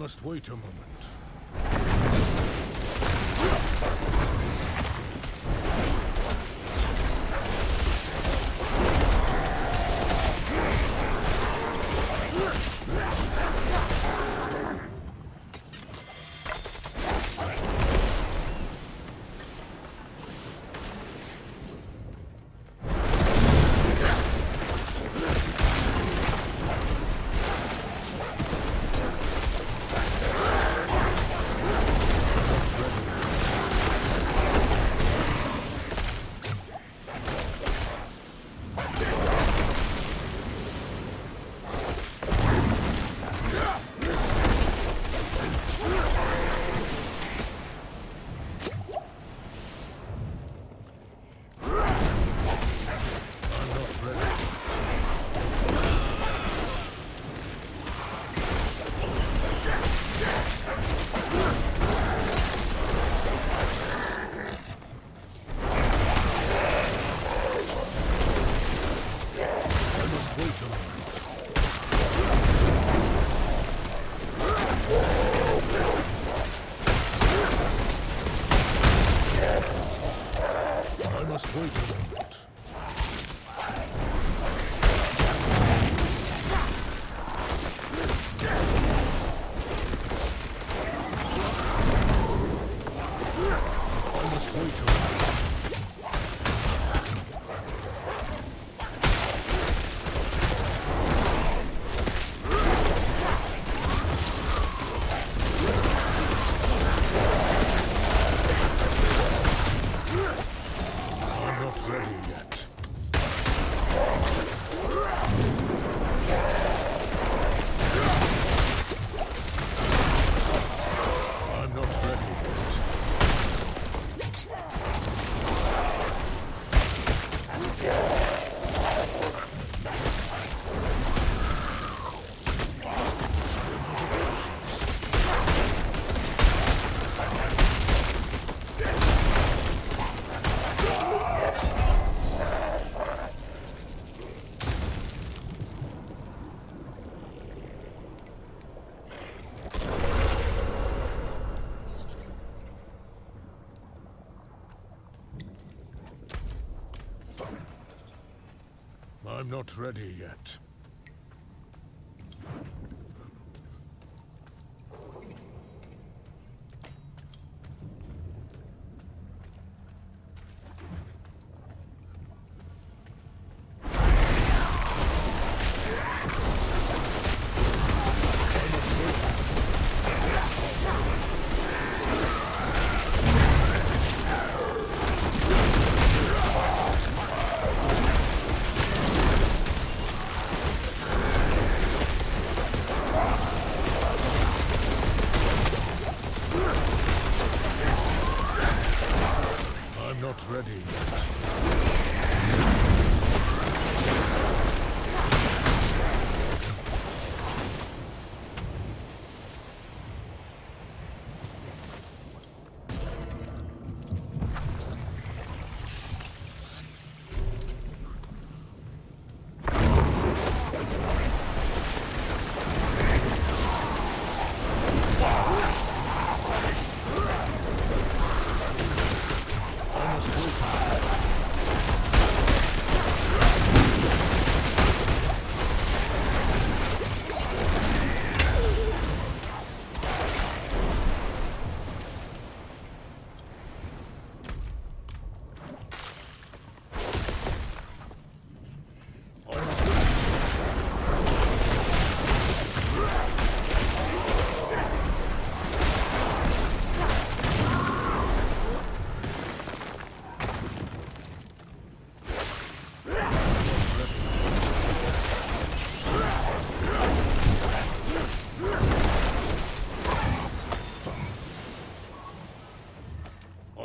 must wait a moment. Not ready yet.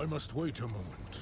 I must wait a moment.